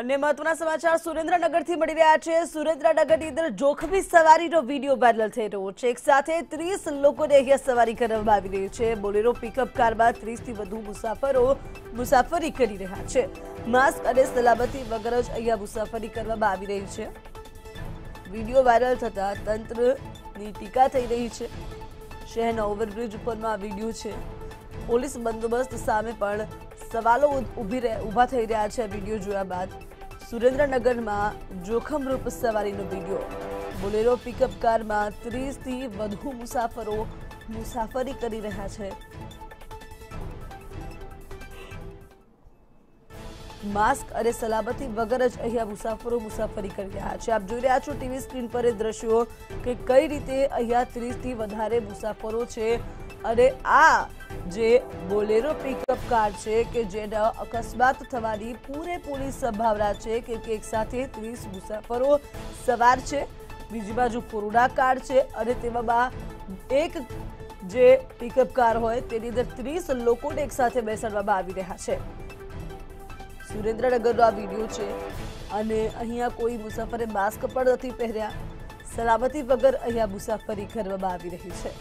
અને મહત્વના સમાચાર સુરેન્દ્રનગરથી મળી રહ્યા છે. સુરેન્દ્રનગરની અંદર જોખમી સવારીનો વીડિયો વાયરલ થઈ રહ્યો છે. એક સાથે ત્રીસ લોકોને અહીંયા સવારી કરવામાં આવી રહી છે. બોલેરો પિકઅપ કારમાં ત્રીસથી વધુ મુસાફરો મુસાફરી કરી રહ્યા છે. માસ્ક અને સલામતી વગર જ અહીંયા મુસાફરી કરવામાં આવી રહી છે. વીડિયો વાયરલ થતા તંત્રની ટીકા થઈ રહી છે. શહેરના ઓવરબ્રિજ ઉપરનો આ વીડિયો છે. પોલીસ બંદોબસ્ત સામે પણ સવાલો ઊભી થઈ રહ્યા છે વીડિયો જોયા બાદ. સુરેન્દ્રનગરમાં જોખમરૂપ સવારીનો વીડિયો. બોલેરો પિકઅપ કારમાં ત્રીસથી વધુ મુસાફરો મુસાફરી કરી રહ્યા છે. માસ્ક અને સલામતી વગર જ અહીંયા મુસાફરો મુસાફરી કરી રહ્યા છે. આપ જોઈ રહ્યા છો ટીવી સ્ક્રીન પર એ દ્રશ્યો કે કઈ રીતે અહીંયા ત્રીસથી વધારે મુસાફરો છે અને આ જે બોલેરો પિકઅપ કાર છે કે જેના અકસ્માત થવાની પૂરેપૂરી સંભાવના છે કે એક સાથે ત્રીસ મુસાફરો સવાર છે, બીજી બાજુ કોરોના કાર છે અને તેમાં એક જે પિકઅપ કાર હોય તેની અંદર ત્રીસ લોકોને એકસાથે બેસાડવામાં આવી રહ્યા છે. સુરેન્દ્રનગરનો આ વીડિયો છે અને અહીંયા કોઈ મુસાફરે માસ્ક પણ નથી પહેર્યા. સલામતી વગર અહીંયા મુસાફરી કરવામાં આવી રહી છે.